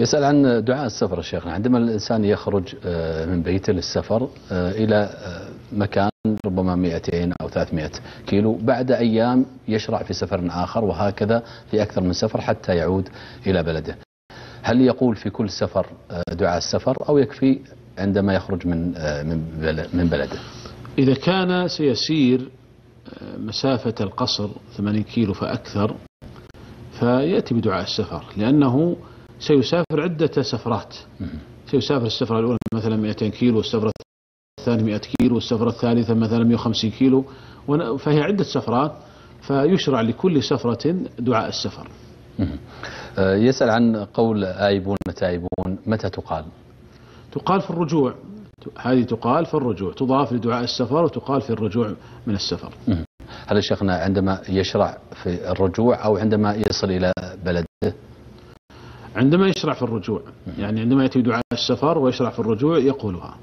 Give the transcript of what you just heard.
يسأل عن دعاء السفر شيخنا. عندما الإنسان يخرج آه، من بيته للسفر آه، إلى آه، مكان ربما 200 أو 300 كيلو بعد أيام يشرع في سفر آخر وهكذا في أكثر من سفر حتى يعود إلى بلده. هل يقول في كل سفر دعاء السفر أو يكفي عندما يخرج من من بلده؟ إذا كان سيسير مسافة القصر 80 كيلو فأكثر فيأتي بدعاء السفر لأنه سيسافر عدة سفرات. سيسافر السفرة الأولى مثلا 200 كيلو والسفرة الثانية 100 كيلو والسفرة الثالثة مثلا 150 كيلو. فهي عدة سفرات فيشرع لكل سفرة دعاء السفر. آه، يسأل عن قول آيبون تائبون متى تقال؟ تقال في الرجوع. هذه تقال في الرجوع. تضاف لدعاء السفر وتقال في الرجوع من السفر. هل شيخنا عندما يشرع في الرجوع أو عندما يصل إلى بلده عندما يشرع في الرجوع يعني عندما يأتي دعاء السفر ويشرع في الرجوع يقولها.